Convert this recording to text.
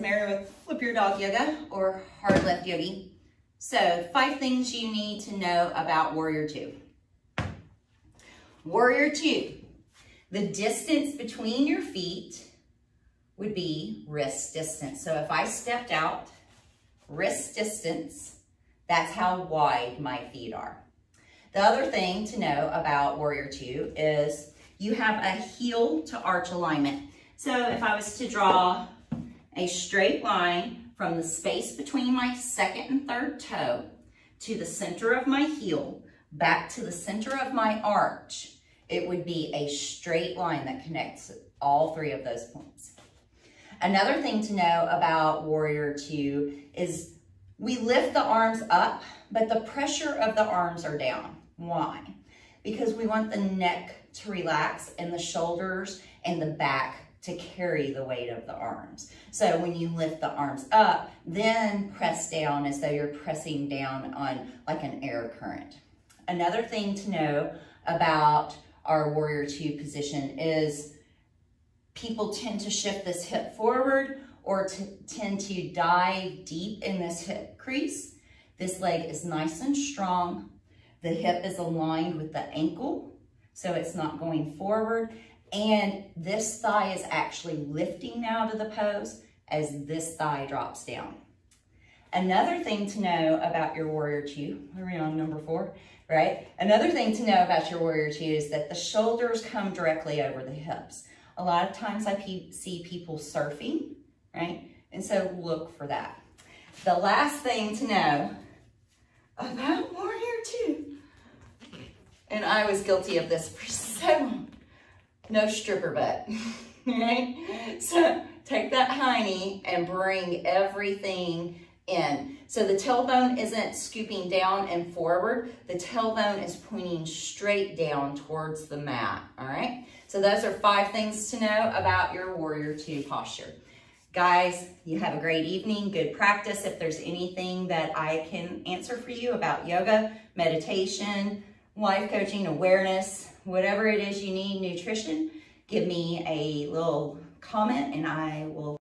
Mary with Flip Your Dog Yoga or Hard Left Yogi. So five things you need to know about Warrior Two. Warrior Two, the distance between your feet would be wrist distance. So if I stepped out, wrist distance, that's how wide my feet are. The other thing to know about Warrior Two is you have a heel to arch alignment. So if I was to draw a straight line from the space between my second and third toe to the center of my heel, back to the center of my arch, it would be a straight line that connects all three of those points. Another thing to know about Warrior Two is we lift the arms up, but the pressure of the arms are down. Why? Because we want the neck to relax and the shoulders and the back to carry the weight of the arms. So when you lift the arms up, then press down as though you're pressing down on like an air current. Another thing to know about our warrior two position is people tend to shift this hip forward or to tend to dive deep in this hip crease. This leg is nice and strong. The hip is aligned with the ankle, so it's not going forward. And this thigh is actually lifting now to the pose as this thigh drops down. Another thing to know about your warrior two, we're on number four, right? Another thing to know about your warrior two is that the shoulders come directly over the hips. A lot of times I pe see people surfing, right? And so look for that. The last thing to know about warrior two, and I was guilty of this for so long, no stripper butt, right? So take that hiney and bring everything in. So the tailbone isn't scooping down and forward. The tailbone is pointing straight down towards the mat, all right? So those are five things to know about your Warrior Two posture. Guys, you have a great evening, good practice. If there's anything that I can answer for you about yoga, meditation, life coaching, awareness, whatever it is you need, nutrition, give me a little comment and I will